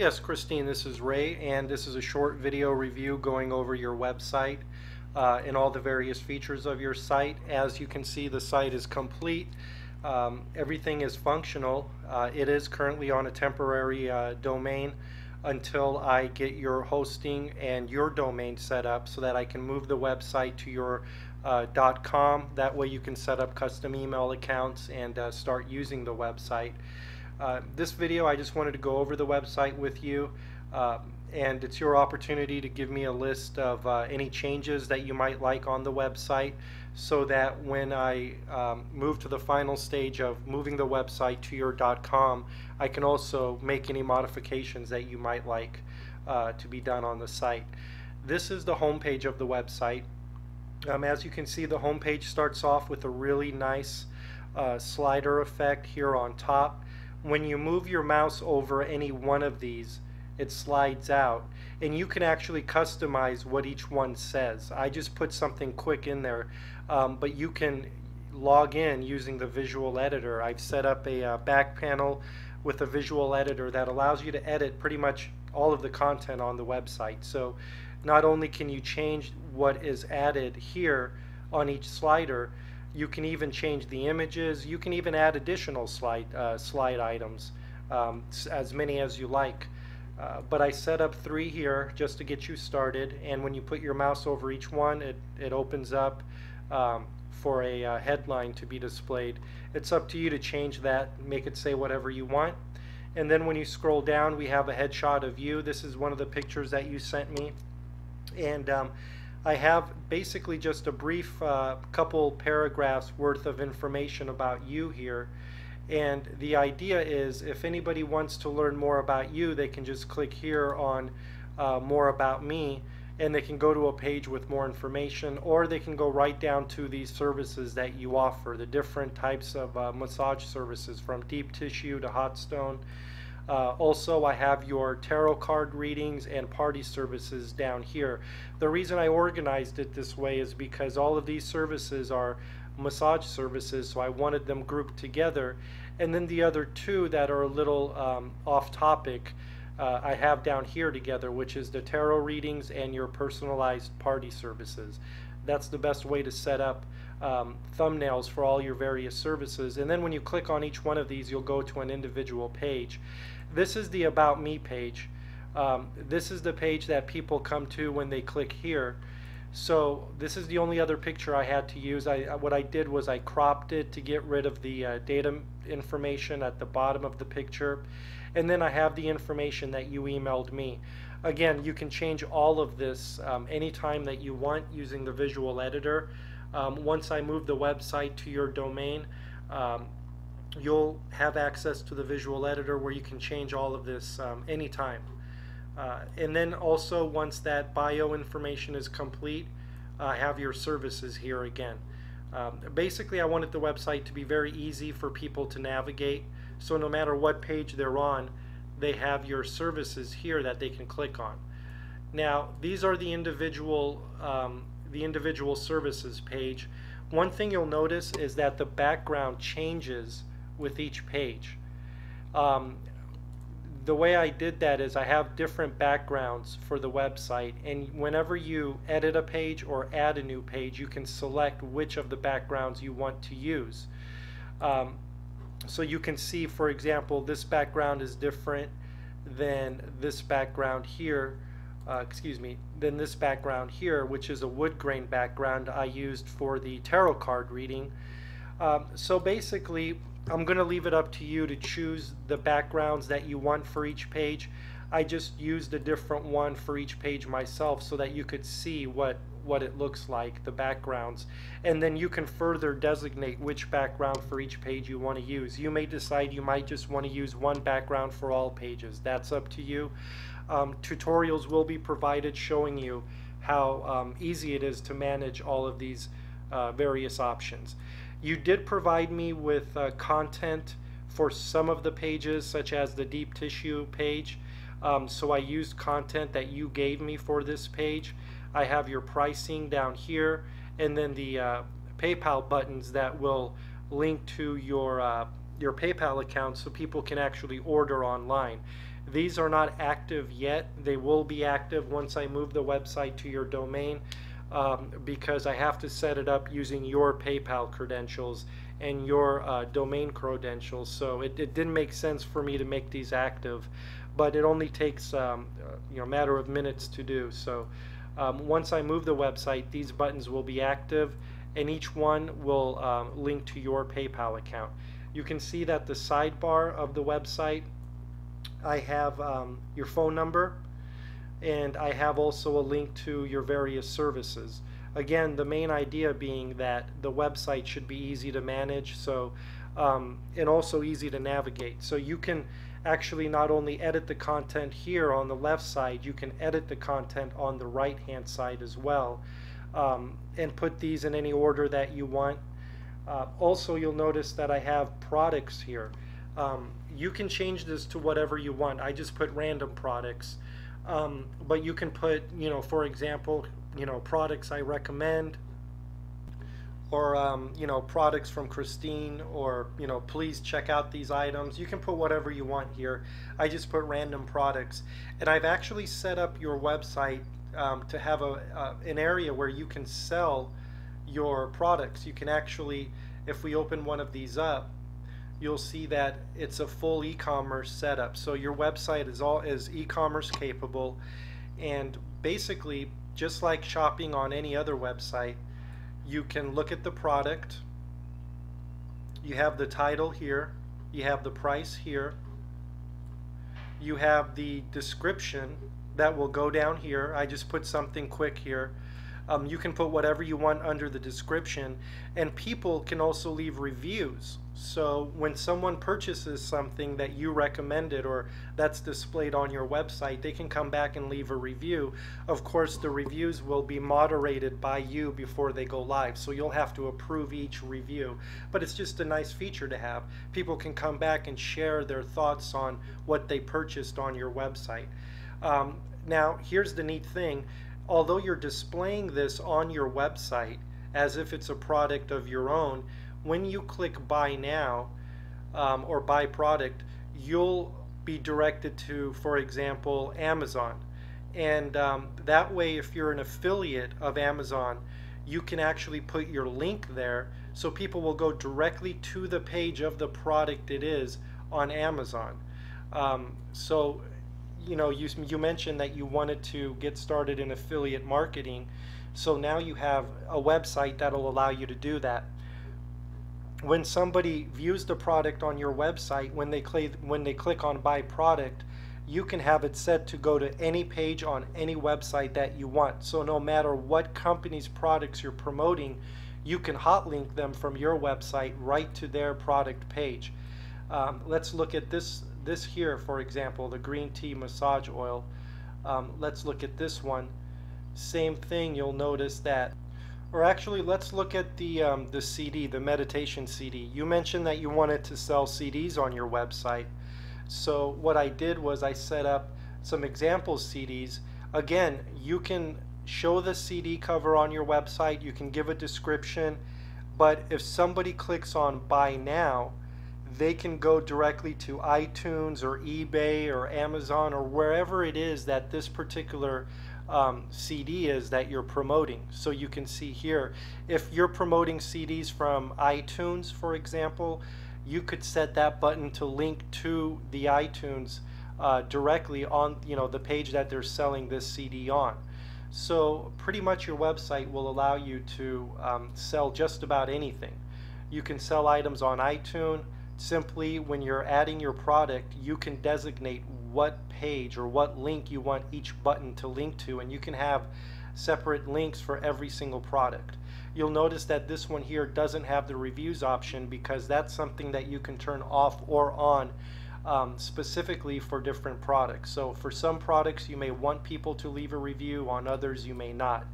Yes, Christine, this is Ray, and this is a short video review going over your website uh, and all the various features of your site. As you can see, the site is complete. Um, everything is functional. Uh, it is currently on a temporary uh, domain until I get your hosting and your domain set up so that I can move the website to your uh, .com. That way you can set up custom email accounts and uh, start using the website. Uh, this video I just wanted to go over the website with you uh, and it's your opportunity to give me a list of uh, any changes that you might like on the website so that when I um, move to the final stage of moving the website to your .com I can also make any modifications that you might like uh, to be done on the site. This is the home page of the website. Um, as you can see the home page starts off with a really nice uh, slider effect here on top when you move your mouse over any one of these it slides out. And you can actually customize what each one says. I just put something quick in there um, but you can log in using the visual editor. I've set up a uh, back panel with a visual editor that allows you to edit pretty much all of the content on the website. So not only can you change what is added here on each slider you can even change the images. You can even add additional slide, uh, slide items, um, as many as you like. Uh, but I set up three here just to get you started and when you put your mouse over each one it, it opens up um, for a uh, headline to be displayed. It's up to you to change that, make it say whatever you want. And then when you scroll down we have a headshot of you. This is one of the pictures that you sent me. And um, I have basically just a brief uh, couple paragraphs worth of information about you here. And the idea is if anybody wants to learn more about you, they can just click here on uh, more about me and they can go to a page with more information or they can go right down to these services that you offer, the different types of uh, massage services from deep tissue to hot stone. Uh, also, I have your tarot card readings and party services down here. The reason I organized it this way is because all of these services are massage services, so I wanted them grouped together. And then the other two that are a little um, off topic, uh, I have down here together, which is the tarot readings and your personalized party services. That's the best way to set up um, thumbnails for all your various services. And then when you click on each one of these, you'll go to an individual page. This is the About Me page. Um, this is the page that people come to when they click here. So this is the only other picture I had to use. I, what I did was I cropped it to get rid of the uh, data information at the bottom of the picture. And then I have the information that you emailed me. Again, you can change all of this um, anytime that you want using the visual editor. Um, once I move the website to your domain, um, you'll have access to the visual editor where you can change all of this um, anytime. Uh, and then also once that bio information is complete, uh, have your services here again. Um, basically I wanted the website to be very easy for people to navigate so no matter what page they're on they have your services here that they can click on. Now these are the individual um, the individual services page. One thing you'll notice is that the background changes with each page. Um, the way I did that is I have different backgrounds for the website and whenever you edit a page or add a new page you can select which of the backgrounds you want to use. Um, so you can see for example this background is different than this background here uh, excuse me than this background here which is a wood grain background I used for the tarot card reading. Um, so basically I'm going to leave it up to you to choose the backgrounds that you want for each page. I just used a different one for each page myself so that you could see what what it looks like, the backgrounds. And then you can further designate which background for each page you want to use. You may decide you might just want to use one background for all pages. That's up to you. Um, tutorials will be provided showing you how um, easy it is to manage all of these uh, various options. You did provide me with uh, content for some of the pages, such as the deep tissue page. Um, so I used content that you gave me for this page. I have your pricing down here, and then the uh, PayPal buttons that will link to your uh, your PayPal account so people can actually order online. These are not active yet. They will be active once I move the website to your domain um, because I have to set it up using your PayPal credentials and your uh, domain credentials. So it, it, didn't make sense for me to make these active, but it only takes um, uh, you know a matter of minutes to do. So um, once I move the website, these buttons will be active, and each one will um, link to your PayPal account. You can see that the sidebar of the website, I have um, your phone number, and I have also a link to your various services. Again, the main idea being that the website should be easy to manage so um, and also easy to navigate. So you can actually not only edit the content here on the left side, you can edit the content on the right hand side as well um, and put these in any order that you want. Uh, also, you'll notice that I have products here. Um, you can change this to whatever you want. I just put random products. Um, but you can put, you know, for example, you know, products I recommend or, um, you know, products from Christine or, you know, please check out these items. You can put whatever you want here. I just put random products. And I've actually set up your website um, to have a, uh, an area where you can sell your products. You can actually, if we open one of these up, you'll see that it's a full e-commerce setup. So your website is all is e-commerce capable and basically just like shopping on any other website, you can look at the product. You have the title here, you have the price here. You have the description that will go down here. I just put something quick here. Um, you can put whatever you want under the description and people can also leave reviews. So when someone purchases something that you recommended or that's displayed on your website, they can come back and leave a review. Of course, the reviews will be moderated by you before they go live, so you'll have to approve each review. But it's just a nice feature to have. People can come back and share their thoughts on what they purchased on your website. Um, now, here's the neat thing. Although you're displaying this on your website as if it's a product of your own, when you click buy now um, or buy product, you'll be directed to, for example, Amazon. And um, that way, if you're an affiliate of Amazon, you can actually put your link there so people will go directly to the page of the product it is on Amazon. Um, so, you know, you, you mentioned that you wanted to get started in affiliate marketing. So now you have a website that'll allow you to do that when somebody views the product on your website, when they click when they click on buy product, you can have it set to go to any page on any website that you want. So no matter what company's products you're promoting, you can hot link them from your website right to their product page. Um, let's look at this this here, for example, the green tea massage oil. Um, let's look at this one. Same thing. You'll notice that or actually, let's look at the, um, the CD, the meditation CD. You mentioned that you wanted to sell CDs on your website. So what I did was I set up some example CDs. Again, you can show the CD cover on your website, you can give a description, but if somebody clicks on buy now, they can go directly to iTunes or eBay or Amazon or wherever it is that this particular um, CD is that you're promoting. So you can see here, if you're promoting CDs from iTunes, for example, you could set that button to link to the iTunes uh, directly on you know the page that they're selling this CD on. So pretty much your website will allow you to um, sell just about anything. You can sell items on iTunes. Simply when you're adding your product, you can designate what page or what link you want each button to link to and you can have separate links for every single product. You'll notice that this one here doesn't have the reviews option because that's something that you can turn off or on um, specifically for different products. So for some products you may want people to leave a review, on others you may not.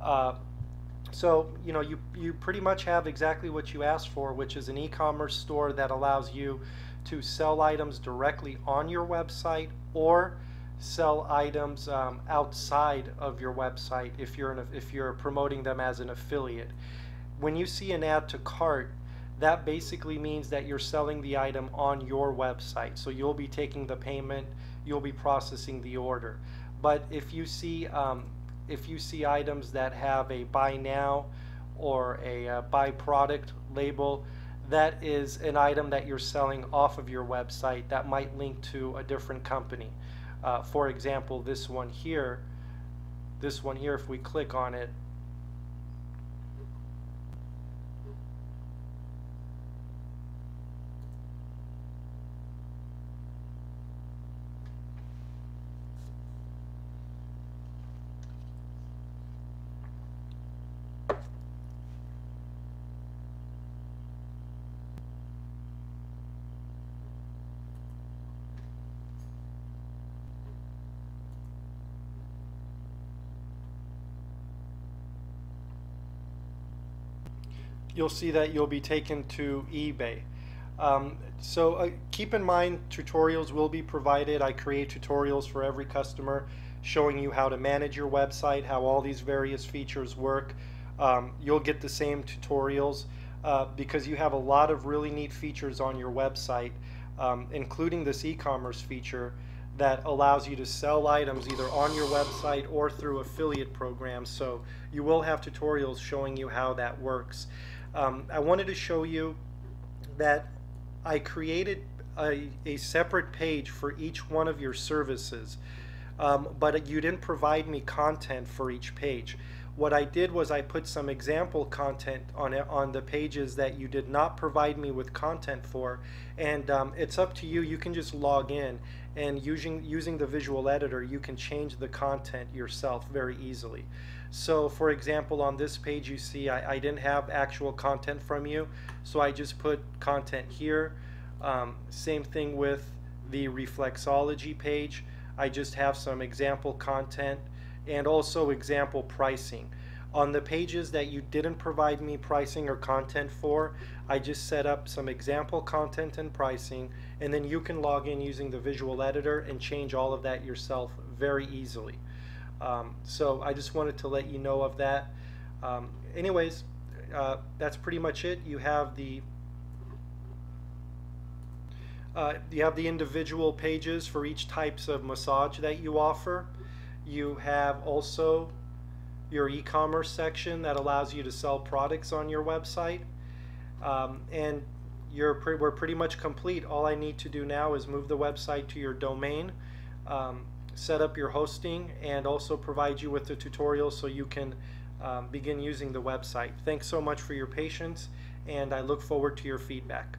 Uh, so you know you, you pretty much have exactly what you asked for which is an e-commerce store that allows you to sell items directly on your website or sell items um, outside of your website if you're an, if you're promoting them as an affiliate. When you see an add to cart, that basically means that you're selling the item on your website. So you'll be taking the payment, you'll be processing the order. But if you see um, if you see items that have a buy now or a uh, buy product label, that is an item that you're selling off of your website that might link to a different company. Uh, for example, this one here, this one here, if we click on it, you'll see that you'll be taken to eBay. Um, so uh, keep in mind tutorials will be provided. I create tutorials for every customer showing you how to manage your website, how all these various features work. Um, you'll get the same tutorials uh, because you have a lot of really neat features on your website, um, including this e-commerce feature that allows you to sell items either on your website or through affiliate programs. So you will have tutorials showing you how that works. Um, I wanted to show you that I created a, a, separate page for each one of your services, um, but you didn't provide me content for each page. What I did was I put some example content on it, on the pages that you did not provide me with content for, and um, it's up to you. You can just log in, and using using the visual editor, you can change the content yourself very easily. So for example, on this page you see I, I didn't have actual content from you, so I just put content here. Um, same thing with the reflexology page. I just have some example content and also example pricing. On the pages that you didn't provide me pricing or content for, I just set up some example content and pricing, and then you can log in using the visual editor and change all of that yourself very easily. Um, so I just wanted to let you know of that. Um, anyways, uh, that's pretty much it. You have the uh, you have the individual pages for each types of massage that you offer. You have also your e-commerce section that allows you to sell products on your website. Um, and you're pre we're pretty much complete. All I need to do now is move the website to your domain. Um, set up your hosting and also provide you with the tutorial so you can um, begin using the website. Thanks so much for your patience and I look forward to your feedback.